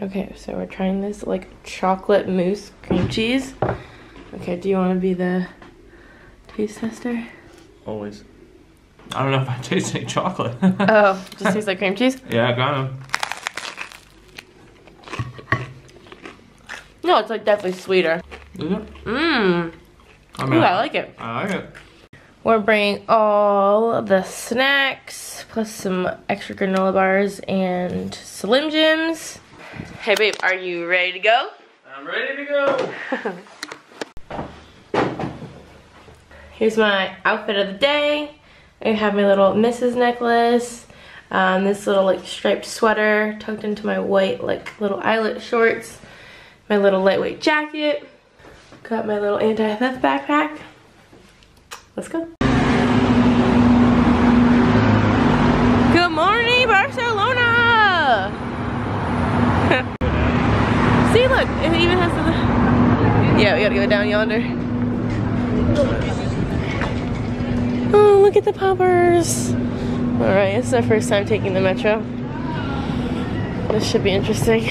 Okay, so we're trying this like chocolate mousse cream cheese. Okay, do you want to be the taste tester? Always. I don't know if I taste like chocolate. oh, just tastes like cream cheese? Yeah, kind of. No, it's like definitely sweeter. Is it? Mmm. I Ooh, I like it. I like it. We're bringing all the snacks, plus some extra granola bars and Slim Jims. Hey babe, are you ready to go? I'm ready to go. Here's my outfit of the day. I have my little Mrs. necklace, um, this little like striped sweater tucked into my white like little eyelet shorts, my little lightweight jacket, got my little anti-theft backpack. Let's go. Good morning, Barcelona! See, look, it even has the... Go down yonder. Oh, look at the poppers. All right, is our first time taking the metro. This should be interesting.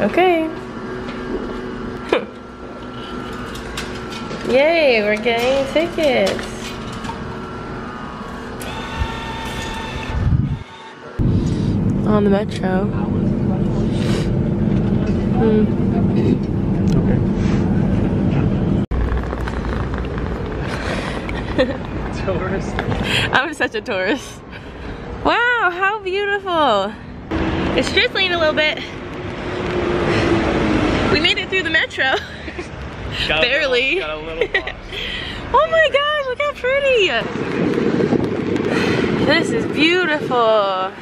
okay. Yay, we're getting tickets. On the metro. Mm-hmm. Tourist. I'm such a tourist. Wow, how beautiful. It's drizzling a little bit. We made it through the metro. Got Barely. little- got. Oh my gosh, look how pretty. This is beautiful.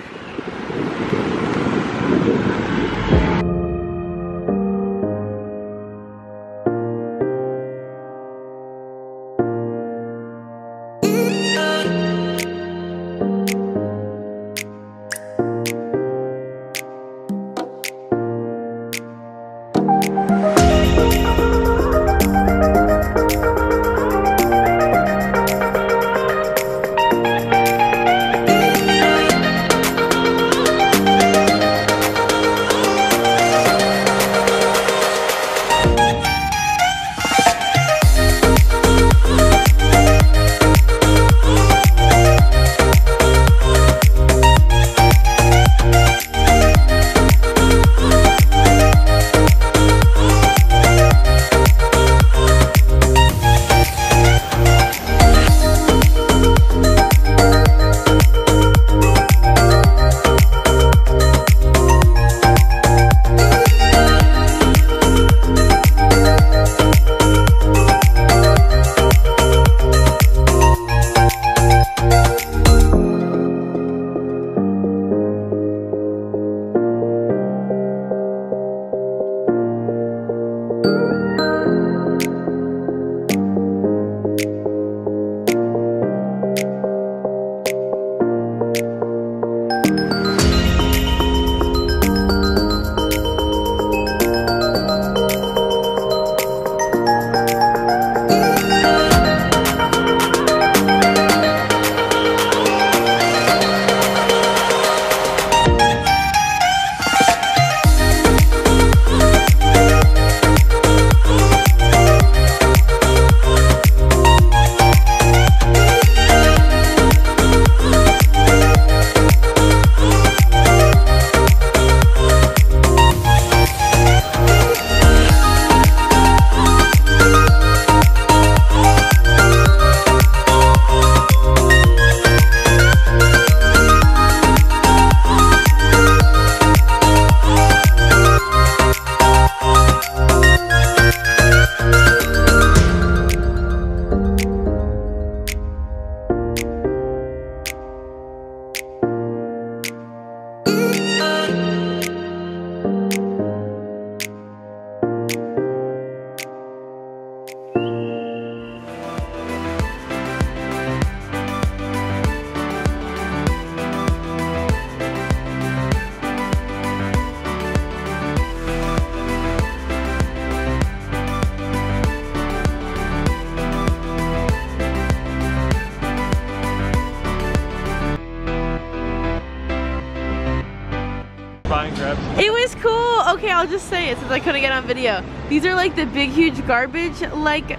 I'll just say it since I couldn't get on video. These are like the big, huge garbage like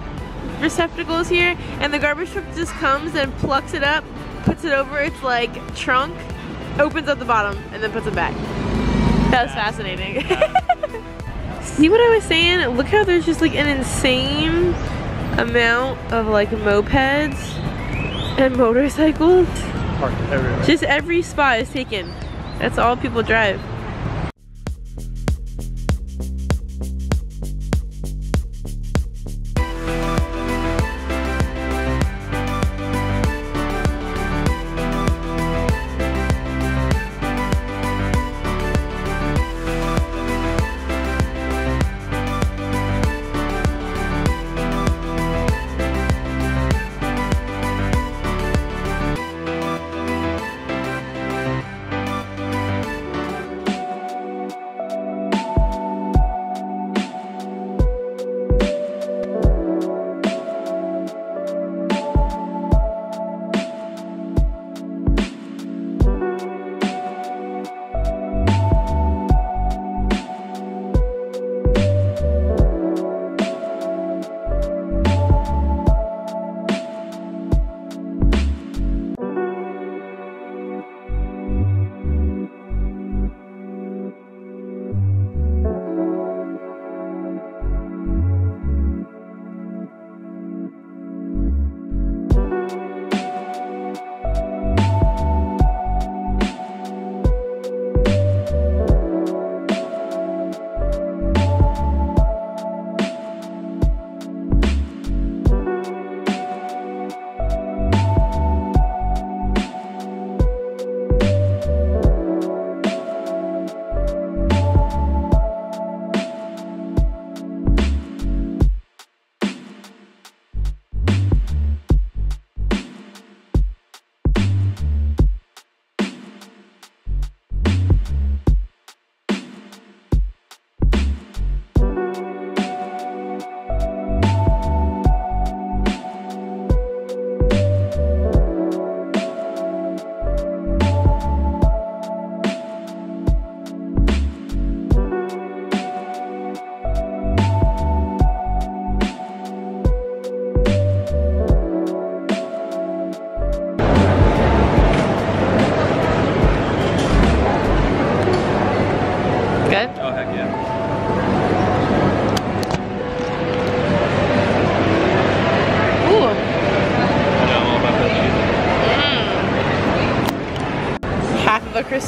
receptacles here, and the garbage truck just comes and plucks it up, puts it over its like trunk, opens up the bottom, and then puts it back. That was fascinating. See what I was saying? Look how there's just like an insane amount of like mopeds and motorcycles. Parked everywhere. Just every spot is taken. That's all people drive.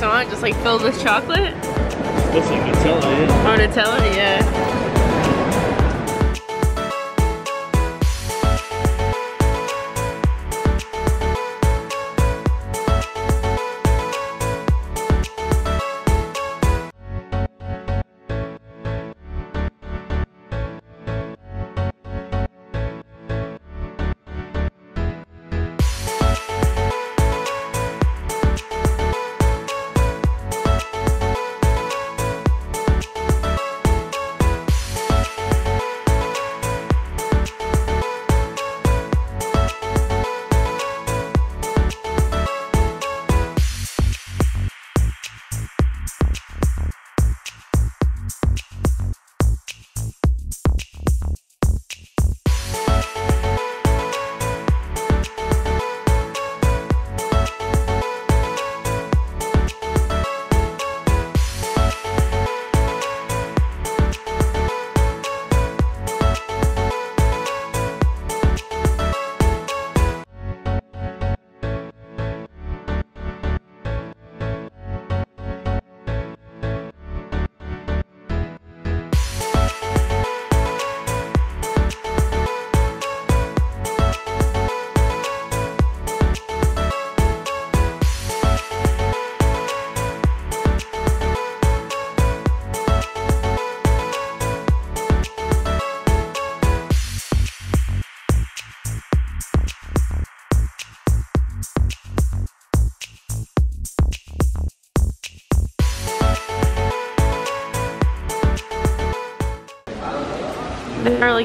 Croissant just like filled with chocolate. Looks like Nutella, yeah. Or Nutella, yeah.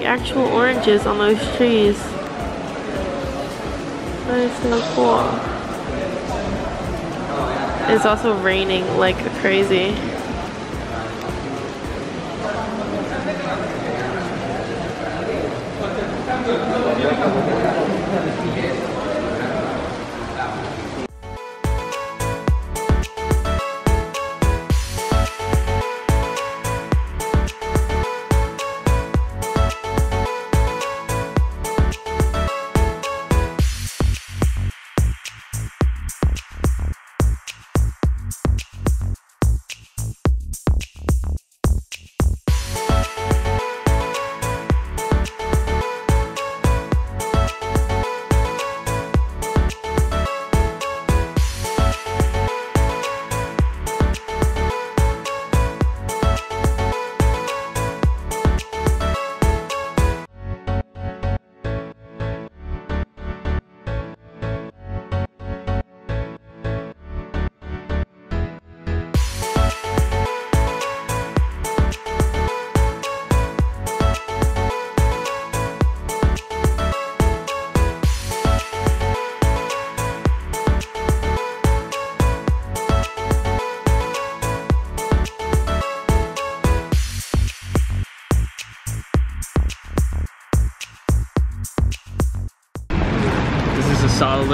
actual oranges on those trees. That is so cool. It's also raining like crazy.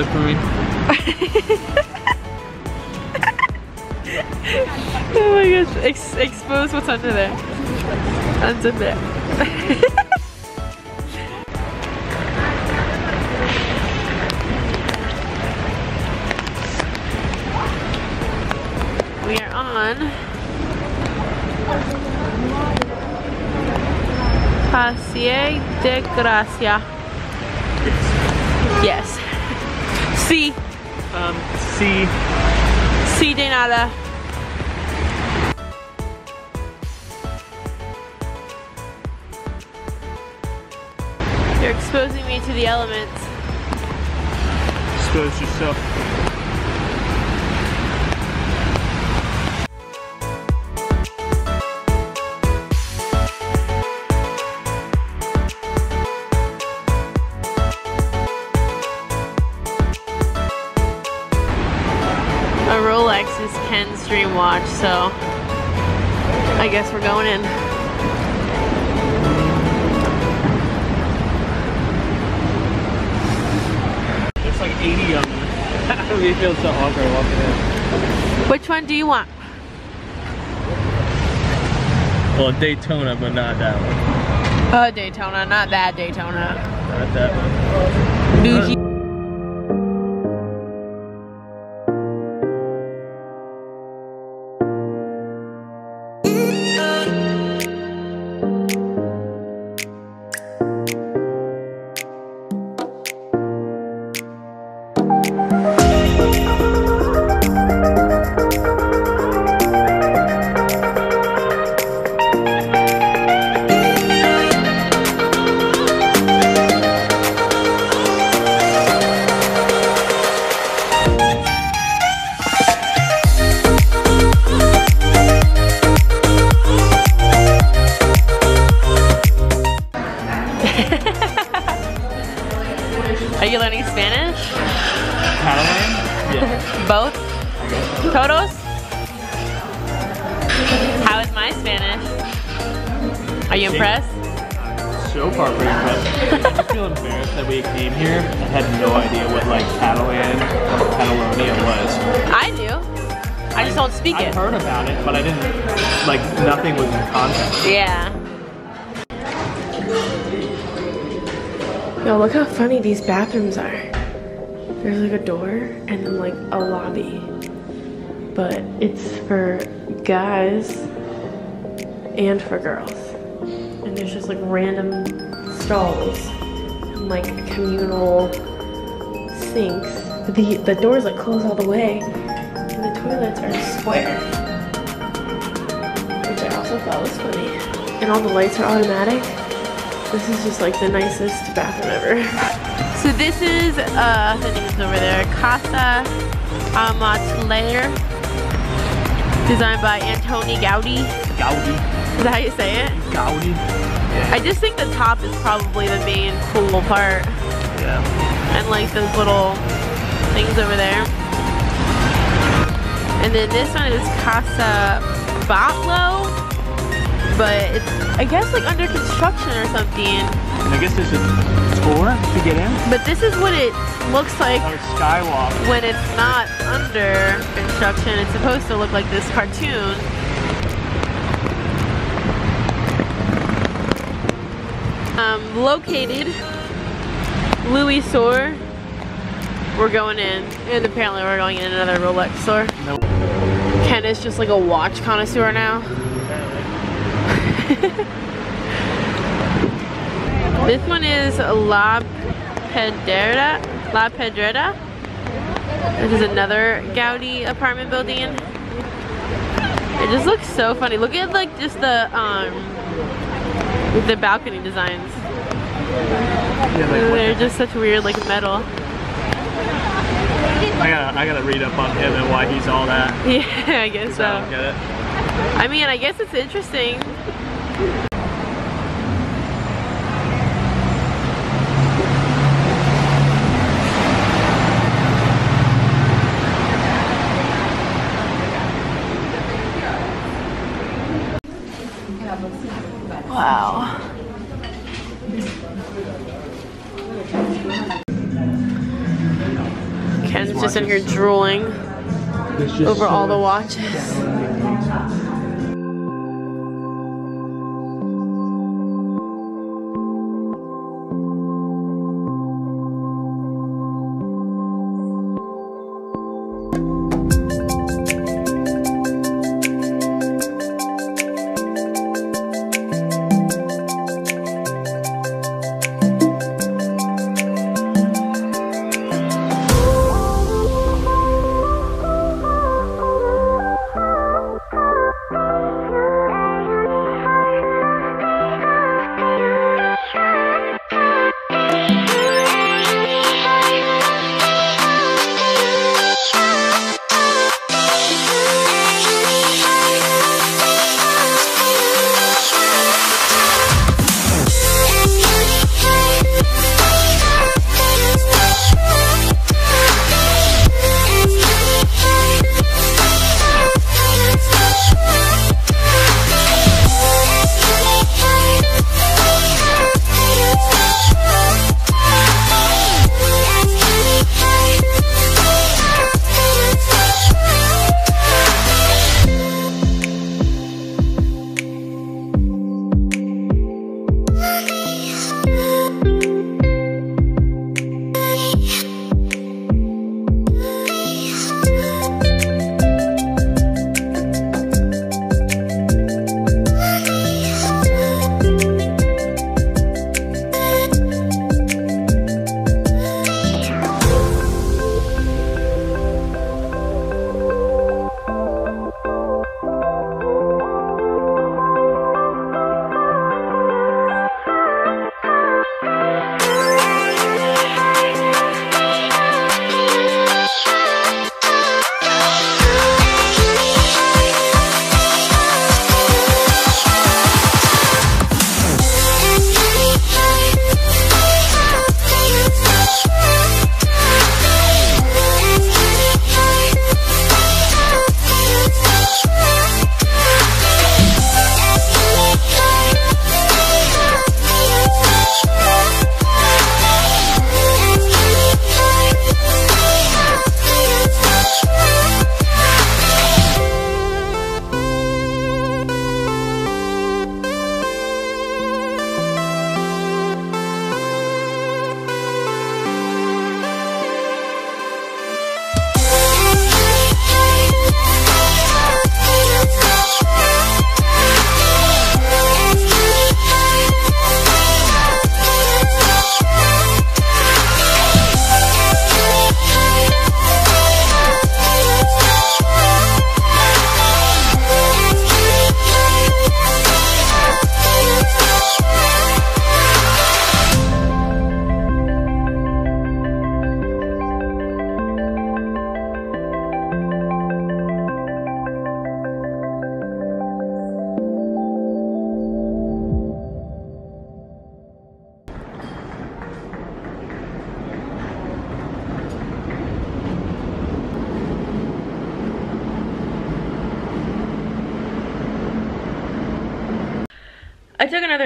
Me. Oh my gosh, Ex expose what's under there. Unzip it. we are on Passeig de Gràcia. Sí, Um, see, sí de nada. You're exposing me to the elements. expose yourself. So I guess we're going in. There's like 80 of them. we feel so awkward walking in. Which one do you want? Well, Daytona, but not that one. Uh, Daytona, not that Daytona. Not that one. Bougie. Catalan? Yeah. Both? Todos? How is my Spanish? Are you impressed? So far, pretty impressed. I just feel embarrassed that we came here and had no idea what like Catalan or Catalonia was. I do. I just don't speak it. I it. heard about it, but I didn't, like, nothing was in context. Yeah. Yo, look how funny these bathrooms are. There's like a door and then like a lobby. But it's for guys and for girls. And there's just like random stalls and like communal sinks. The the doors like close all the way and the toilets are square. Which I also thought was funny. And all the lights are automatic. This is just like the nicest bathroom ever. so this is, uh, the name's over there, Casa Amatler, designed by Antoni Gaudi. Gaudi. Is that how you say it? Gaudi. I just think the top is probably the main cool part. Yeah. And like those little things over there. And then this one is Casa Batlló. But it's I guess like under construction or something. And I guess there's a tour to get in. But this is what it looks like skywalk. when it's not under construction. It's supposed to look like this cartoon. Um, located Louis store. We're going in, and apparently we're going in another Rolex store. Nope. Ken is just like a watch connoisseur now. This one is La Pedrera. La Pedrera. This is another Gaudi apartment building. It just looks so funny. Look at like just the um the balcony designs. Yeah, like, what They're just such weird like metal. I gotta, I gotta read up on him and why he's all that. Yeah, I guess 'cause I don't so. get it. I mean, I guess it's interesting. Wow. Ken's just in here drooling over all the watches.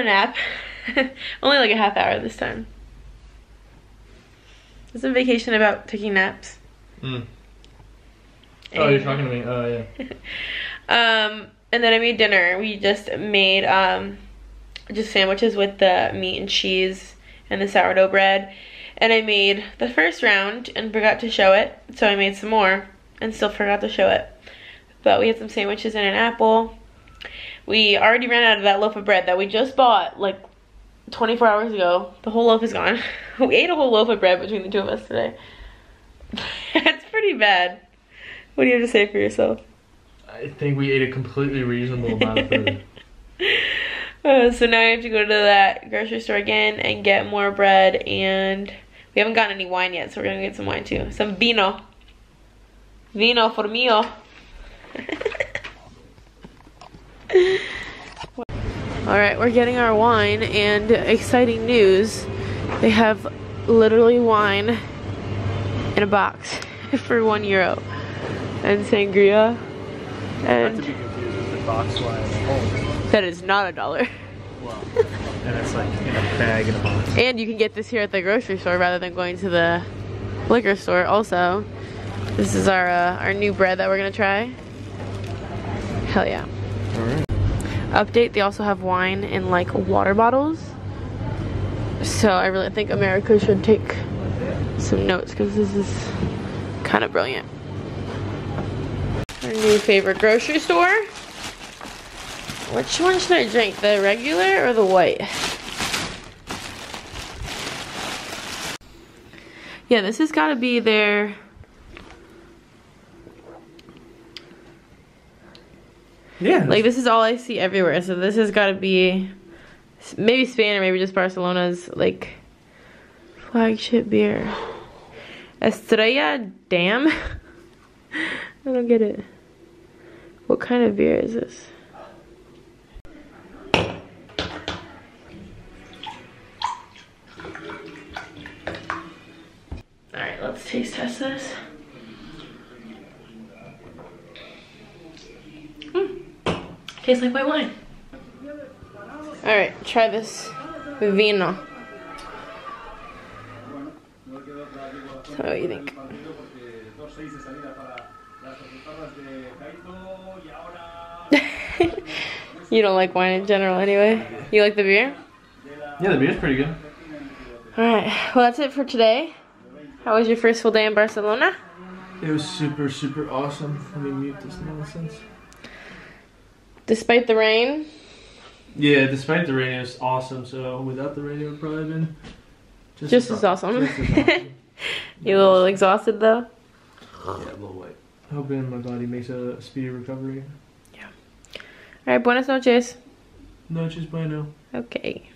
Nap. Only like a half hour this time. It's a vacation about taking naps. Mm. Oh, you're talking to me. Oh, yeah. Um, and then I made dinner. We just made um, just sandwiches with the meat and cheese and the sourdough bread. And I made the first round and forgot to show it. So I made some more and still forgot to show it. But we had some sandwiches and an apple. We already ran out of that loaf of bread that we just bought like 24 hours ago. The whole loaf is gone. we ate a whole loaf of bread between the two of us today. That's pretty bad. What do you have to say for yourself? I think we ate a completely reasonable amount of food. Uh, so now I have to go to that grocery store again and get more bread and we haven't gotten any wine yet so we're gonna get some wine too. Some vino. Vino for mio. Alright, we're getting our wine and exciting news. They have literally wine in a box for one euro. And sangria. Not to And be confused with the box wine that is not a dollar. Wow. and it's like in a bag in a box. And you can get this here at the grocery store rather than going to the liquor store also. This is our uh, our new bread that we're gonna try. Hell yeah. Update, they also have wine in like water bottles. So I really think America should take some notes because this is kind of brilliant. Our new favorite grocery store. Which one should I drink? The regular or the white? Yeah, this has got to be their Yeah. like this is all I see everywhere. So this has got to be maybe Spain or maybe just Barcelona's like flagship beer. Estrella Damm. I don't get it. What kind of beer is this? All right, let's taste test this. Tastes like white wine. All right, try this vino. So what do you think? you don't like wine in general anyway. You like the beer? Yeah, the beer's pretty good. All right, well that's it for today. How was your first full day in Barcelona? It was super, super awesome. Let me mute this nonsense. Despite the rain, Yeah, despite the rain, it was awesome. So without the rain, it would probably have been just, Just as awesome. Just as awesome. you a little exhausted though. yeah, a little white. Hoping my body makes a speedy recovery. Yeah. All right, buenas noches. No, just bueno. Okay.